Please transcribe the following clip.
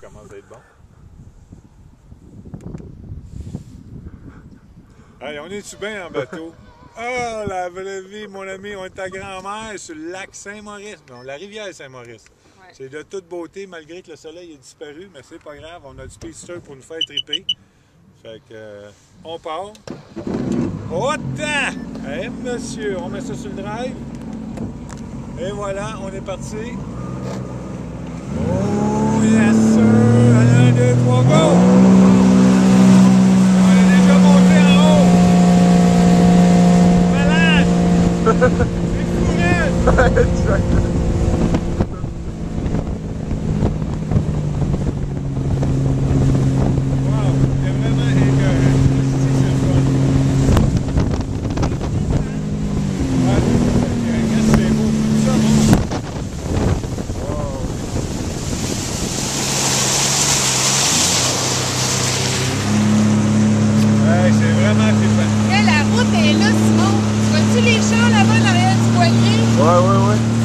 commence à être bon. Allez, on est-tu bien en bateau? Oh, la vraie vie, mon ami, on est à grand-mère sur le lac Saint-Maurice. Non, la rivière Saint-Maurice. Ouais. C'est de toute beauté, malgré que le soleil est disparu, mais c'est pas grave, on a du piste pour nous faire triper. Fait que, euh, on part. Autant! Eh, monsieur, on met ça sur le drive. Et voilà, on est parti. It's too late! What, what, what?